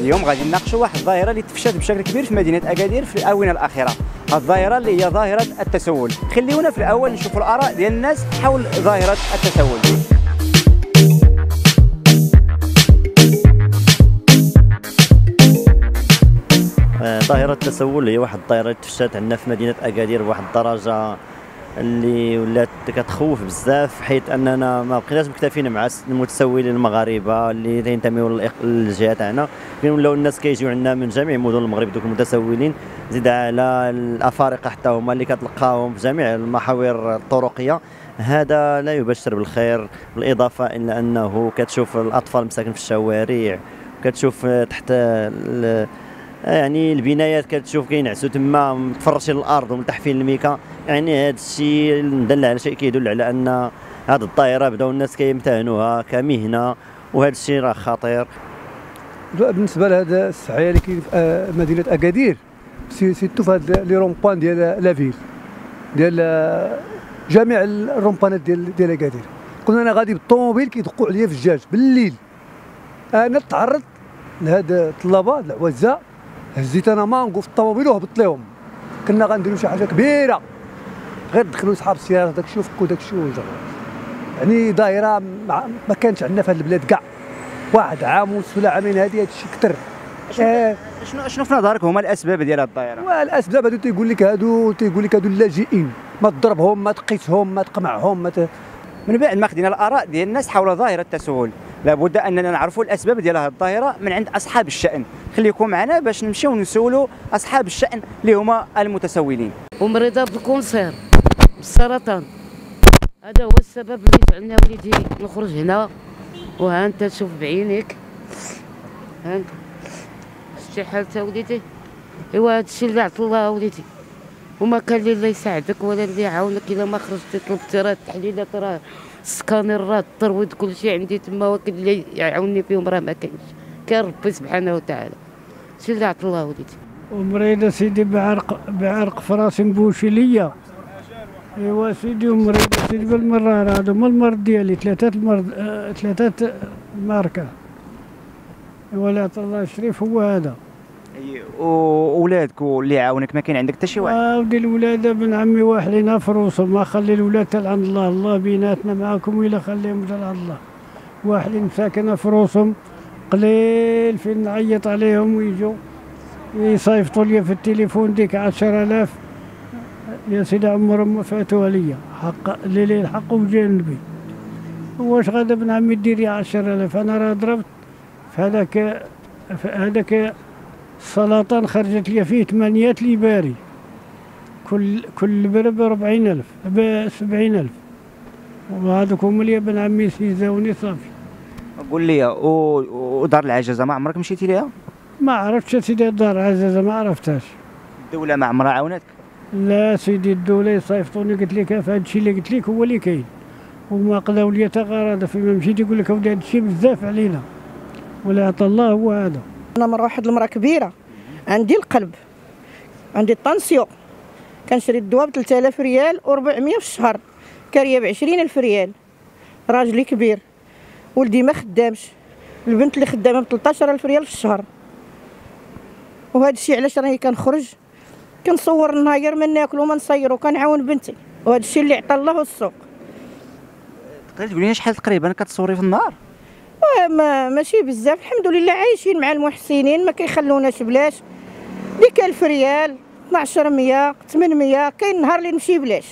اليوم غادي نناقشوا واحد الظاهرة اللي تفشت بشكل كبير في مدينة أكادير في الآونة الأخيرة. الظاهرة اللي هي ظاهرة التسول. خليونا في الأول نشوفوا الآراء ديال الناس حول ظاهرة التسول. آه، ظاهرة التسول هي واحد الظاهرة تفشات عندنا في مدينة أكادير بواحد الدرجة اللي ولات كتخوف بزاف حيث أننا ما بقيناش مكتفين مع المتسولين المغاربة اللي تينتميو للجهة تاعنا. ولاو الناس كيجيو عندنا من جميع مدن المغرب دوك المتسولين زيد على الأفارقة حتى هما اللي كتلقاهم في جميع المحاور الطرقية. هذا لا يبشر بالخير بالإضافة إلى أنه كتشوف الأطفال مساكن في الشوارع كتشوف تحت يعني البنايات كتشوف كينعسوا تما متفرشين الأرض وملتحفين الميكا. يعني هذا الشيء دل على شيء كيدل على أن هذه الظاهره بداو الناس كيمتهنوها كمهنة وهذا الشيء راه خطير. بالنسبة لهذا السعي اللي كاين في آه، مدينة أكادير. surtout في هذا les ronds-points ديال la ville ديال آه، جميع الرومبانات ديال ديال أكادير. كنا أنا غادي بالطوموبيل كيدقوا عليا في الجاج بالليل. أنا تعرضت لهذا الطلبة العوزه هزيت أنا مانغو في الطوموبيل وهبط لهم. كنا غنديروا شي حاجة كبيرة. غير دخلوا صحاب السياره داك الشيء وفكوا داك الشيء يعني دايرة ما كانش عندنا في هذه البلاد كاع. واحد عام ونص ولا عامين هذه هذا الشيء كثر آه. شنو شنو في نظرك؟ هما الأسباب ديال هذه الدائره؟ والاسباب هادو تيقول لك هادو تيقول لك هادو اللاجئين. ما تضربهم ما تقيسهم ما تقمعهم ما ت... من بعد ما خدينا الآراء ديال الناس حول ظاهره التسول. لابد أننا نعرفوا الأسباب ديال هذه الظاهرة من عند أصحاب الشأن. خليكم معنا باش نمشيو نسولوا أصحاب الشأن اللي هما المتسولين. ومريضة بالكونسير بالسرطان هذا هو السبب اللي جعلنا وليدي نخرج هنا. وها أنت تشوف بعينيك. ها. شتي حالته وليدي؟ إيوا هذا الشيء اللي عطى الله وليدي. وما كان اللي يساعدك ولا اللي يعاونك إلا ما خرجتي طلبتي راه التحليلات راه السكانر راه الترويض كل شيء عندي تما ولكن اللي يعاوني فيهم راه ما كاينش. كان ربي سبحانه وتعالى. شي اللي عطى الله وليدي. ومريضة سيدي بعرق بعرق فراس مبوشي ليا ايوا سيدي ومريضة سيدي بالمرار هذا ما المرض ديالي ثلاثة المرض آه ثلاثة ماركة. ايوا لا الله الشريف هو هذا. وولادك واللي يعاونك ما كاين عندك حتى شي واحد؟ آه ودي الولاد ابن عمي واحد لينا فروسه ما خلي الولاد عند الله. الله بيناتنا معاكم ولا خليهم عند الله. واحد مساكنه فروسهم قليل فين نعيط عليهم ويجوا يصيفطوا لي في التليفون ديك عشرة آلاف. يا سيدي عمرهم فاتوها ليا. حق اللي الحق وجانبي واش غادا ابن عمي ديري عشرة آلاف؟ أنا راه ضربت. في هذاك في هذاك السلطان خرجت لي فيه ثمانية ليباري. كل كل بر ب 40000 ب 70000 وهذوك هما اللي ابن عمي سيزاوني صافي. قول لي ودار العجزة ما عمرك مشيتي ليها؟ ما عرفتش سيدي دار العجزة ما عرفتهاش. الدولة ما عمرها عاونتك؟ لا سيدي الدولة يصيفطوني قلت لك هذا الشيء اللي قلت لك هو اللي كاين. وما قضاو لي تغارضه فيما مشيت يقول لك هذا الشيء بزاف علينا. ولا عطى الله هو هذا. أنا مرة واحد المراه كبيرة. عندي القلب. عندي الطنسيو. كنشري الدواء ب 3000 ريال و400 في الشهر. كارية ب 20000 ريال. راجلي كبير. ولدي ما خدامش. البنت اللي خدامة ب 13000 ريال في الشهر. وهذا الشيء علاش راني كنخرج؟ كنصور النهار ما ناكل وما نصير وكنعاون بنتي. وهذا الشيء اللي عطى الله السوق. تقدري تقولي شحال تقريبا كتصوري في النهار؟ ما ماشي بزاف. الحمد لله عايشين مع المحسنين ما كيخلوناش بلاش. ديك 1000 ريال 1200 800 كاين نهار اللي نمشي بلاش.